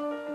Bye.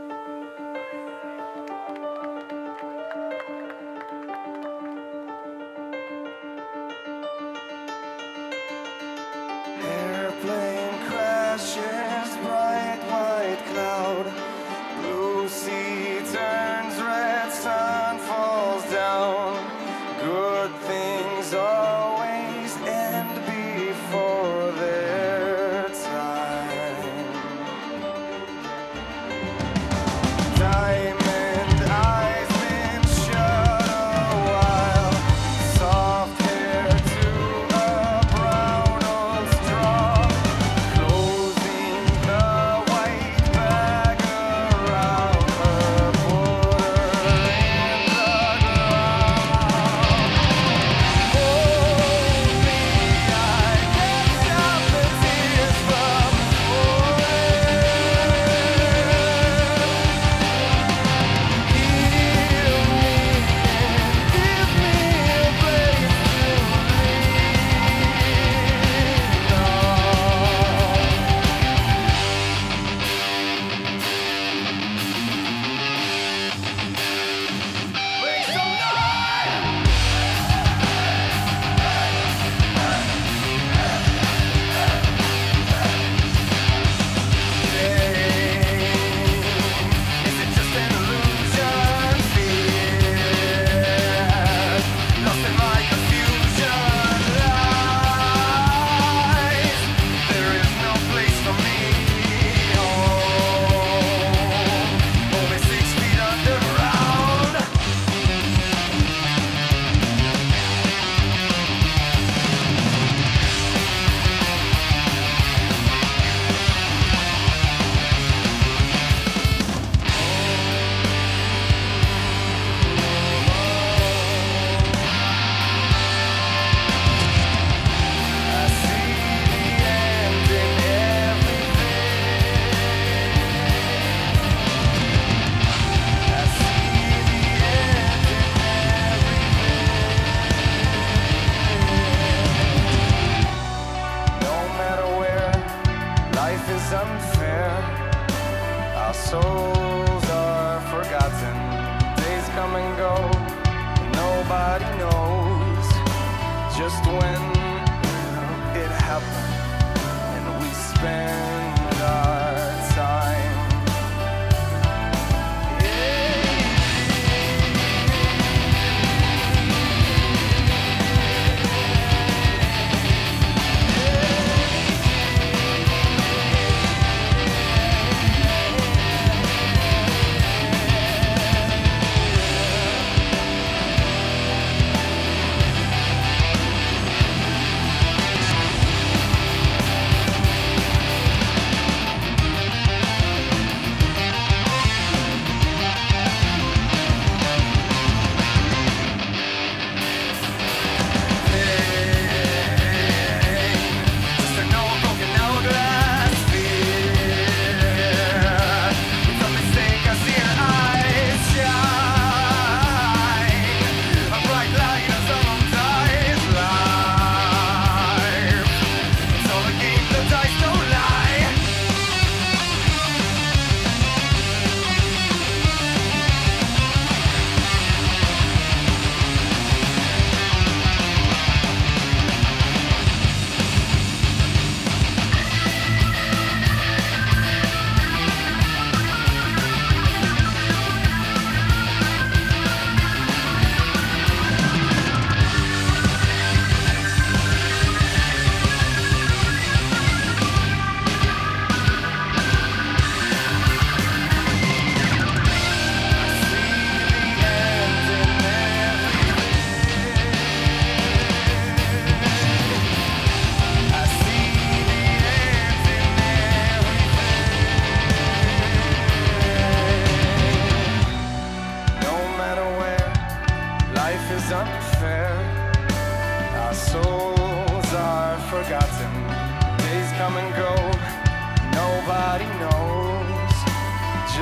nobody knows just when it happened and we spent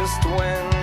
just when